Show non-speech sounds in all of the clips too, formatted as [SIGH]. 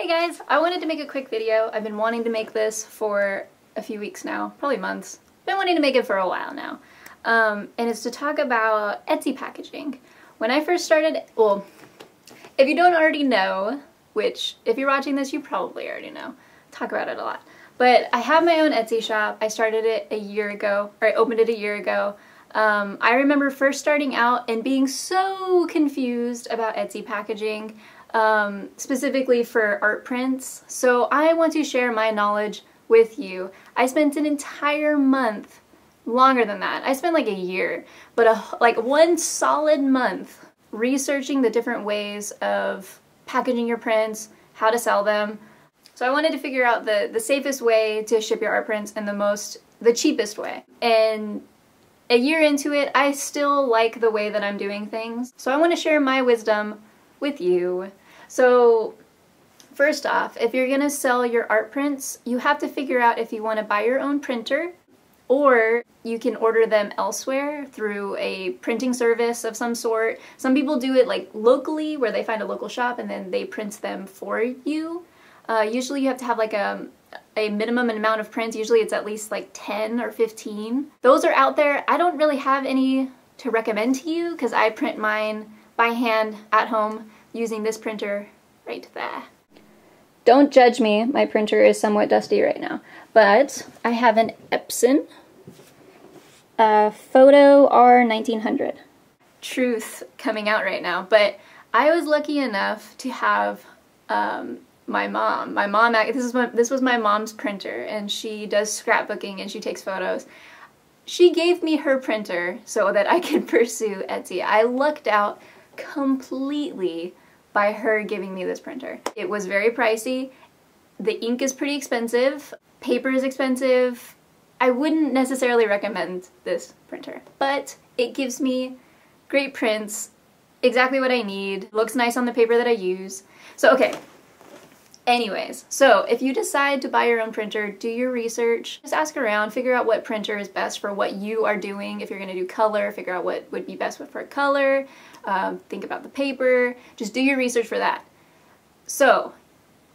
Hey guys, I wanted to make a quick video. I've been wanting to make this for a few weeks now, probably months. Been wanting to make it for a while now. Um, and it's to talk about Etsy packaging. When I first started, well, if you don't already know, which if you're watching this, you probably already know, talk about it a lot. But I have my own Etsy shop. I started it a year ago, or I opened it a year ago. Um, I remember first starting out and being so confused about Etsy packaging um, specifically for art prints. So I want to share my knowledge with you. I spent an entire month, longer than that. I spent like a year, but a, like one solid month researching the different ways of packaging your prints, how to sell them. So I wanted to figure out the, the safest way to ship your art prints and the most, the cheapest way. And a year into it, I still like the way that I'm doing things. So I want to share my wisdom with you. So first off, if you're going to sell your art prints, you have to figure out if you want to buy your own printer or you can order them elsewhere through a printing service of some sort. Some people do it like locally where they find a local shop and then they print them for you. Uh, usually you have to have like a, a minimum amount of prints. Usually it's at least like 10 or 15. Those are out there. I don't really have any to recommend to you because I print mine by hand at home using this printer right there. Don't judge me, my printer is somewhat dusty right now, but I have an Epson uh, Photo R1900. Truth coming out right now, but I was lucky enough to have um, my mom. My mom, this, is my, this was my mom's printer, and she does scrapbooking and she takes photos. She gave me her printer so that I [LAUGHS] could pursue Etsy. I lucked out completely by her giving me this printer. It was very pricey. The ink is pretty expensive. Paper is expensive. I wouldn't necessarily recommend this printer, but it gives me great prints, exactly what I need, looks nice on the paper that I use. So okay, Anyways, so if you decide to buy your own printer, do your research, just ask around, figure out what printer is best for what you are doing. If you're gonna do color, figure out what would be best for color, um, think about the paper, just do your research for that. So,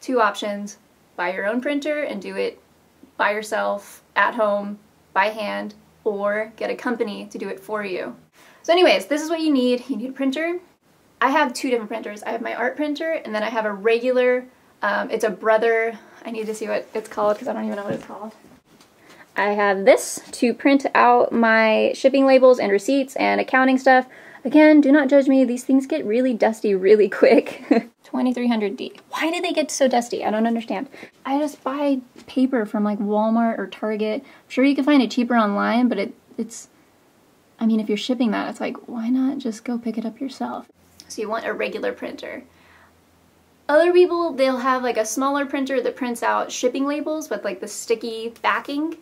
two options, buy your own printer and do it by yourself, at home, by hand, or get a company to do it for you. So anyways, this is what you need. You need a printer. I have two different printers. I have my art printer and then I have a regular um, it's a brother, I need to see what it's called because I don't even know what it's called. I have this to print out my shipping labels and receipts and accounting stuff. Again, do not judge me, these things get really dusty really quick. [LAUGHS] 2300D. Why did they get so dusty? I don't understand. I just buy paper from like Walmart or Target. I'm sure you can find it cheaper online, but it it's, I mean, if you're shipping that, it's like, why not just go pick it up yourself? So you want a regular printer. Other people, they'll have like a smaller printer that prints out shipping labels with like the sticky backing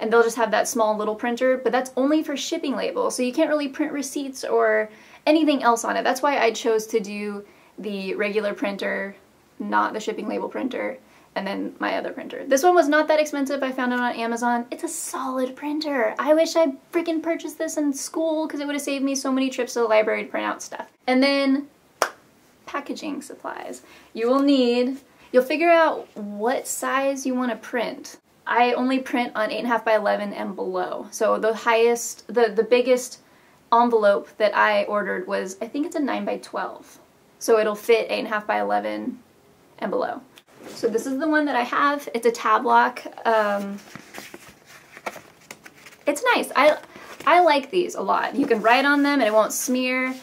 and they'll just have that small little printer, but that's only for shipping labels. So you can't really print receipts or anything else on it. That's why I chose to do the regular printer, not the shipping label printer, and then my other printer. This one was not that expensive. I found it on Amazon. It's a solid printer. I wish I freaking purchased this in school because it would have saved me so many trips to the library to print out stuff. And then packaging supplies. You will need, you'll figure out what size you want to print. I only print on 8.5 by 11 and below. So the highest, the, the biggest envelope that I ordered was, I think it's a 9 by 12. So it'll fit 8.5 by 11 and below. So this is the one that I have. It's a tab lock. Um, it's nice. I, I like these a lot. You can write on them and it won't smear.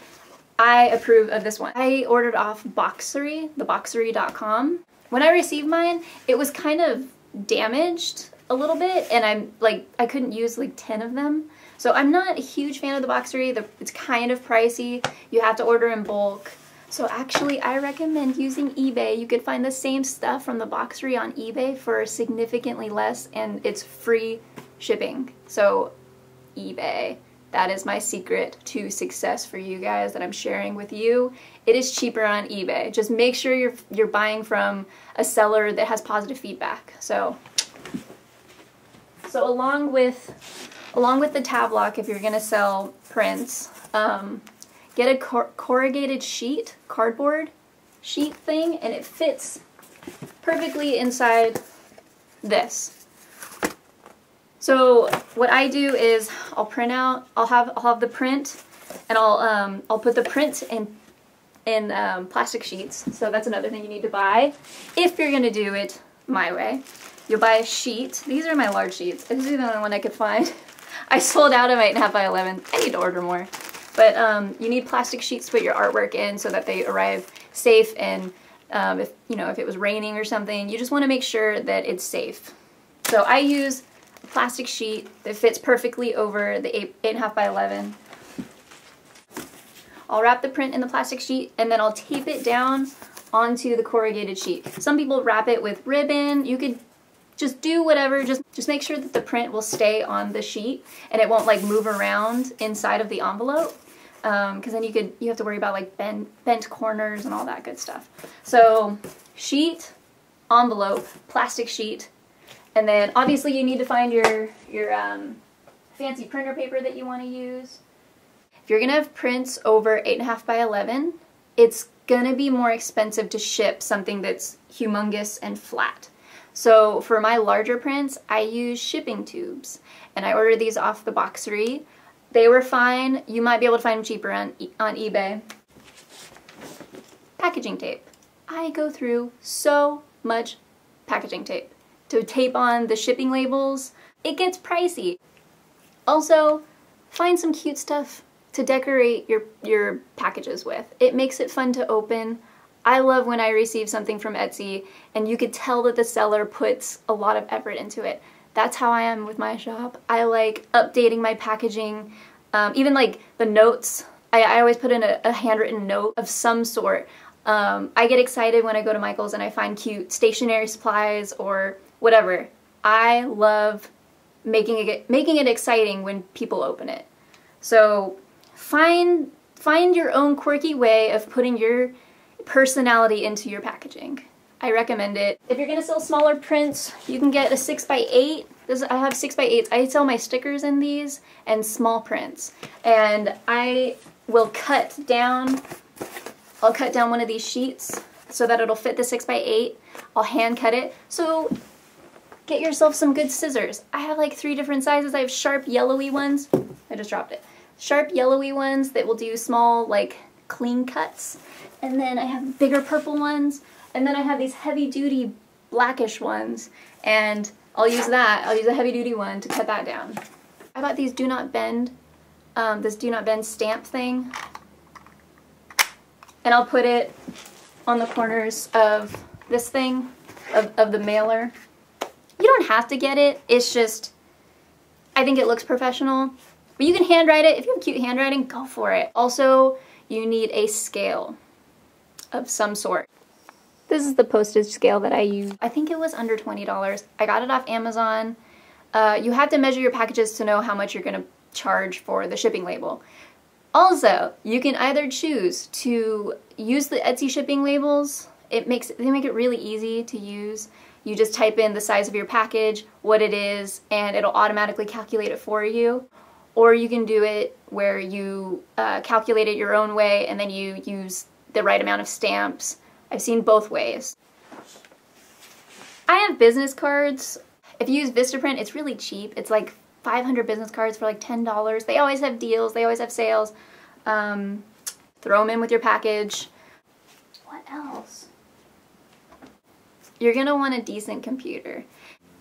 I approve of this one. I ordered off Boxery, theboxery.com. When I received mine, it was kind of damaged a little bit and I'm like, I couldn't use like 10 of them. So I'm not a huge fan of the Boxery. The, it's kind of pricey. You have to order in bulk. So actually, I recommend using eBay. You could find the same stuff from the Boxery on eBay for significantly less and it's free shipping. So eBay. That is my secret to success for you guys that I'm sharing with you. It is cheaper on eBay. Just make sure you're you're buying from a seller that has positive feedback. So so along with along with the tab lock if you're going to sell prints, um, get a cor corrugated sheet, cardboard sheet thing and it fits perfectly inside this. So what I do is I'll print out, I'll have, I'll have the print and I'll, um, I'll put the print in, in um, plastic sheets. So that's another thing you need to buy if you're going to do it my way. You'll buy a sheet. These are my large sheets. This is the only one I could find. [LAUGHS] I sold out of 8.5 by 11. I need to order more. But um, you need plastic sheets to put your artwork in so that they arrive safe and um, if, you know, if it was raining or something, you just want to make sure that it's safe. So I use plastic sheet that fits perfectly over the 8, 8.5 by 11. I'll wrap the print in the plastic sheet and then I'll tape it down onto the corrugated sheet. Some people wrap it with ribbon. You could just do whatever, just, just make sure that the print will stay on the sheet and it won't like move around inside of the envelope because um, then you could you have to worry about like bent, bent corners and all that good stuff. So sheet, envelope, plastic sheet, and then obviously you need to find your, your um, fancy printer paper that you want to use. If you're going to have prints over 8.5 by 11, it's going to be more expensive to ship something that's humongous and flat. So for my larger prints, I use shipping tubes. And I ordered these off the Boxery. They were fine. You might be able to find them cheaper on, e on eBay. Packaging tape. I go through so much packaging tape. To tape on the shipping labels, it gets pricey. Also, find some cute stuff to decorate your, your packages with. It makes it fun to open. I love when I receive something from Etsy and you could tell that the seller puts a lot of effort into it. That's how I am with my shop. I like updating my packaging, um, even like the notes. I, I always put in a, a, handwritten note of some sort. Um, I get excited when I go to Michael's and I find cute stationery supplies or whatever. I love making it making it exciting when people open it. So find find your own quirky way of putting your personality into your packaging. I recommend it. If you're gonna sell smaller prints, you can get a six by eight. This, I have six by eights. I sell my stickers in these and small prints. And I will cut down, I'll cut down one of these sheets so that it'll fit the six by eight. I'll hand cut it. So get yourself some good scissors. I have like three different sizes. I have sharp yellowy ones. I just dropped it. Sharp yellowy ones that will do small like clean cuts. And then I have bigger purple ones. And then I have these heavy duty blackish ones. And I'll use that. I'll use a heavy duty one to cut that down. I bought these do not bend, um, this do not bend stamp thing. And I'll put it on the corners of this thing, of, of the mailer. Don't have to get it. It's just, I think it looks professional. But you can handwrite it. If you have cute handwriting, go for it. Also, you need a scale of some sort. This is the postage scale that I use. I think it was under $20. I got it off Amazon. Uh, you have to measure your packages to know how much you're going to charge for the shipping label. Also, you can either choose to use the Etsy shipping labels. It makes they make it really easy to use. You just type in the size of your package, what it is, and it'll automatically calculate it for you or you can do it where you uh, calculate it your own way and then you use the right amount of stamps. I've seen both ways. I have business cards. If you use Vistaprint, it's really cheap. It's like 500 business cards for like $10. They always have deals. They always have sales. Um, throw them in with your package. What else? You're going to want a decent computer.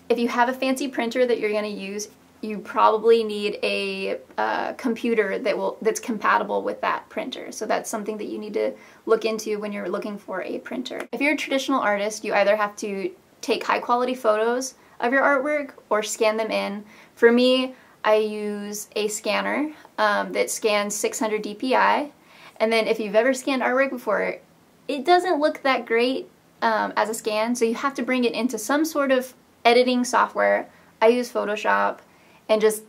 If you have a fancy printer that you're going to use, you probably need a uh, computer that will that's compatible with that printer. So that's something that you need to look into when you're looking for a printer. If you're a traditional artist, you either have to take high quality photos of your artwork or scan them in. For me, I use a scanner um, that scans 600 dpi. And then if you've ever scanned artwork before, it doesn't look that great um, as a scan, so you have to bring it into some sort of editing software. I use Photoshop and just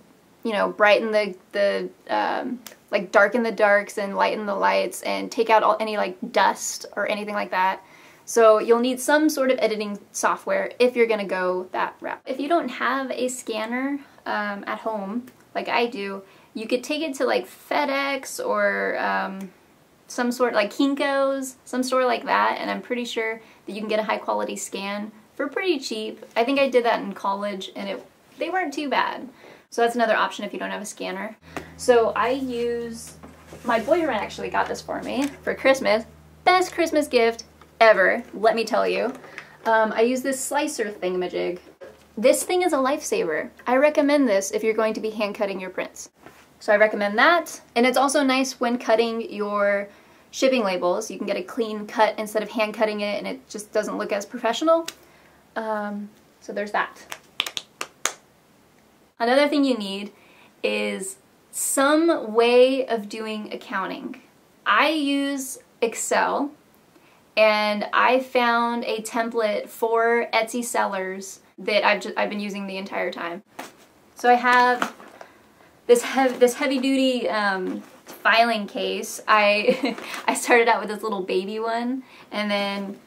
you know brighten the the um, like darken the darks and lighten the lights and take out all any like dust or anything like that. So you'll need some sort of editing software if you're gonna go that route. If you don't have a scanner um, at home, like I do, you could take it to like FedEx or um, some sort like Kinko's, some store like that, and I'm pretty sure that you can get a high quality scan for pretty cheap. I think I did that in college and it they weren't too bad. So that's another option if you don't have a scanner. So I use, my boyfriend actually got this for me for Christmas. Best Christmas gift ever, let me tell you. Um, I use this slicer thingamajig. This thing is a lifesaver. I recommend this if you're going to be hand cutting your prints. So I recommend that. And it's also nice when cutting your shipping labels. You can get a clean cut instead of hand cutting it and it just doesn't look as professional. Um, so there's that. Another thing you need is some way of doing accounting. I use Excel and I found a template for Etsy sellers that I've, just, I've been using the entire time. So I have this, hev this heavy duty um, filing case. I, [LAUGHS] I started out with this little baby one and then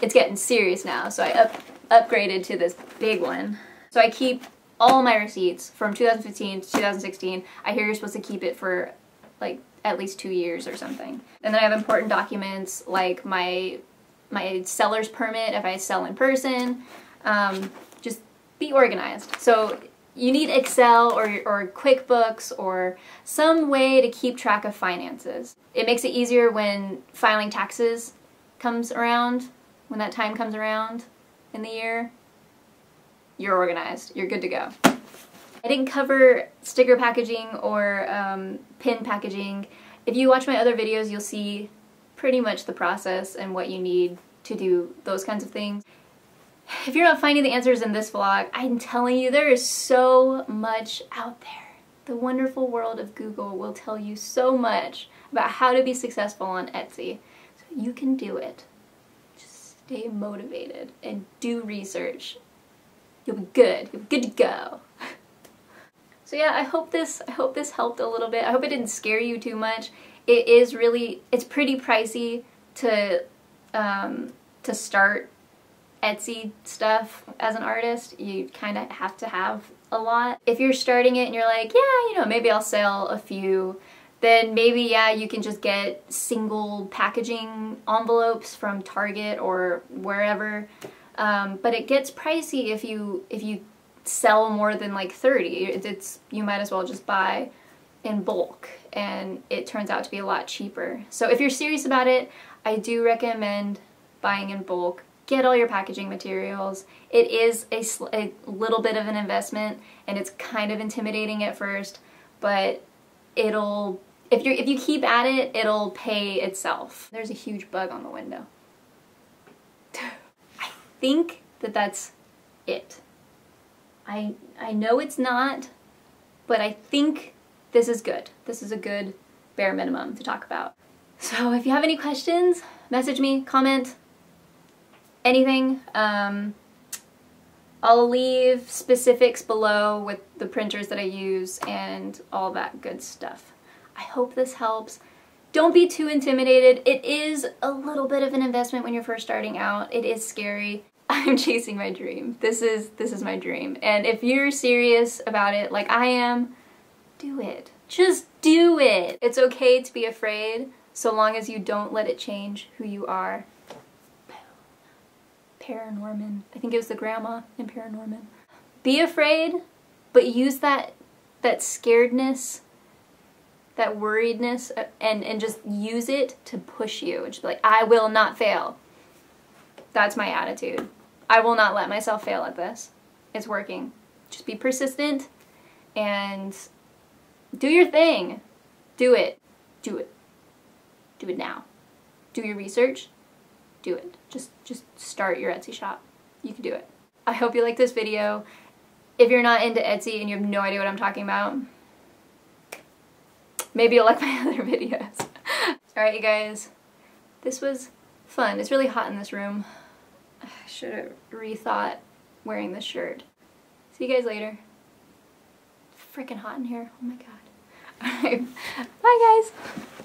it's getting serious now so I up, upgraded to this big one. So I keep all my receipts from 2015 to 2016. I hear you're supposed to keep it for like at least two years or something. And then I have important documents like my my seller's permit if I sell in person. Um, just be organized. So you need Excel or, or QuickBooks or some way to keep track of finances. It makes it easier when filing taxes comes around, when that time comes around in the year you're organized. You're good to go. I didn't cover sticker packaging or um, pin packaging. If you watch my other videos, you'll see pretty much the process and what you need to do those kinds of things. If you're not finding the answers in this vlog, I'm telling you there is so much out there. The wonderful world of Google will tell you so much about how to be successful on Etsy. So you can do it. Just stay motivated and do research You'll be good. You'll be good to go. [LAUGHS] so yeah, I hope this I hope this helped a little bit. I hope it didn't scare you too much. It is really it's pretty pricey to um, to start Etsy stuff as an artist. You kind of have to have a lot. If you're starting it and you're like, yeah, you know, maybe I'll sell a few, then maybe, yeah, you can just get single packaging envelopes from Target or wherever. Um, but it gets pricey if you if you sell more than like 30. It's you might as well just buy in bulk and it turns out to be a lot cheaper. So if you're serious about it, I do recommend buying in bulk. Get all your packaging materials. It is a, a little bit of an investment and it's kind of intimidating at first, but it'll if you if you keep at it, it'll pay itself. There's a huge bug on the window [SIGHS] I think that that's it. I, I know it's not, but I think this is good. This is a good bare minimum to talk about. So if you have any questions, message me, comment, anything. Um, I'll leave specifics below with the printers that I use and all that good stuff. I hope this helps. Don't be too intimidated. It is a little bit of an investment when you're first starting out. It is scary. [LAUGHS] I'm chasing my dream. This is this is my dream. And if you're serious about it like I am, do it. Just do it. It's okay to be afraid so long as you don't let it change who you are. Paranorman. I think it was the grandma in Paranorman. Be afraid, but use that that scaredness, that worriedness, uh, and, and just use it to push you. Just be like, I will not fail. That's my attitude. I will not let myself fail at this. It's working. Just be persistent and do your thing. Do it. Do it. Do it now. Do your research. Do it. Just just start your Etsy shop. You can do it. I hope you like this video. If you're not into Etsy and you have no idea what I'm talking about, maybe you'll like [LAUGHS] my other videos. [LAUGHS] Alright you guys, this was fun. It's really hot in this room. [SIGHS] I should have rethought wearing this shirt. See you guys later. Freaking hot in here. Oh my god. [LAUGHS] Alright. Bye guys.